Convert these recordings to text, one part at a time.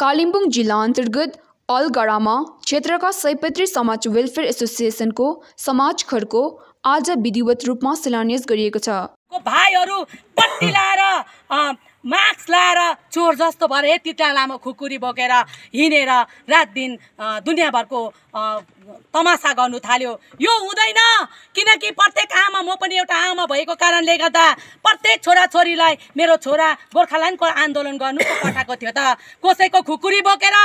कालिम्पोङ जिल्ला अन्तर्गत अलगढामा क्षेत्रका सयपत्री समाज वेलफेयर एसोसिएसनको समाज घरको आज विधिवत रूपमा शिलान्यास गरिएको छ। भाइहरू पट्टी लाएर मास्क लाएर चोर जस्तो भएर यति लामो खुकुरी बोकेर हिँडेर रात दिन दुनियाँभरको तमासा गर्नु थाल्यो। यो हुँदैन किनकि प्रत्येक आमा म पनि एउटा आमा भएको कारणले गर्दा प्रत्येक छोराछोरीलाई मेरो छोरा गोर्खाल्यान्डको आन्दोलन गर्नु पठाएको थियो त। कसैको खुकुरी बोकेर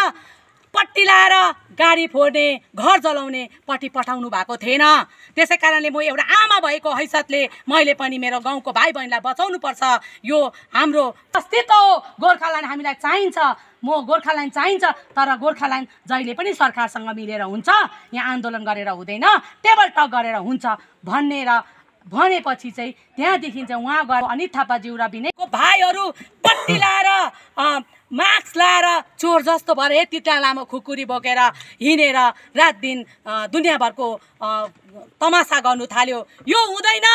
पट्टी लाएर गाडी फोड्ने घर जलाउने पट्टि पठाउनु भएको थिएन। त्यसै कारणले म एउटा आमा भएको हैसियतले मैले पनि मेरो गाउँको भाइ बहिनीलाई बचाउनु पर्छ यो हाम्रो अस्तित्व हो। गोर्खाल्यान्ड हामीलाई चाहिन्छ। म गोर्खाल्यान्ड चाहिन्छ तर गोर्खाल्यान्ड जहिले पनि सरकारसँग मिलेर हुन्छ यहाँ आन्दोलन गरेर हुँदैन टेबल टक गरेर हुन्छ भनेर भनेपछि चाहिँ त्यहाँदेखि चाहिँ उहाँ गएर अनित थापाज्यू र विनयको भाइहरू पट्टी लाएर मास्क लाएर चोर जस्तो भएर यति लामो खुकुरी बोकेर हिँडेर रात दिन दुनियाँभरको तमासा गर्नु थाल्यो। यो हुँदैन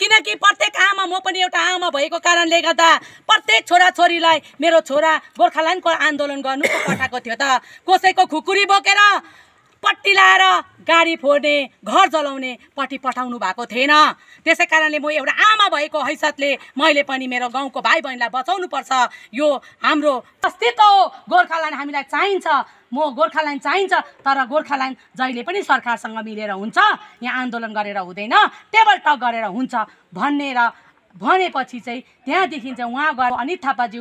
किनकि प्रत्येक आमा म पनि एउटा आमा भएको कारणले गर्दा प्रत्येक छोराछोरीलाई मेरो छोरा गोर्खाल्यान्डको आन्दोलन गर्नु पठाएको थियो त। कसैको खुकुरी बोकेर पट्टी लाएर गाडी फोड्ने घर जलाउने पट्टि पठाउनु भएको थिएन। त्यसै कारणले म एउटा आमा भएको हैसियतले मैले पनि मेरो गाउँको भाइ बहिनीलाई बचाउनु पर्छ यो हाम्रो अस्तित्व हो। गोर्खाल्यान्ड हामीलाई चाहिन्छ। म गोर्खाल्यान्ड चाहिन्छ तर गोर्खाल्यान्ड जहिले पनि सरकारसँग मिलेर हुन्छ यहाँ आन्दोलन गरेर हुँदैन टेबल टक गरेर हुन्छ। भनेर भनेपछि चाहिँ त्यहाँदेखि चाहिँ उहाँ गएर अनित थापाज्यू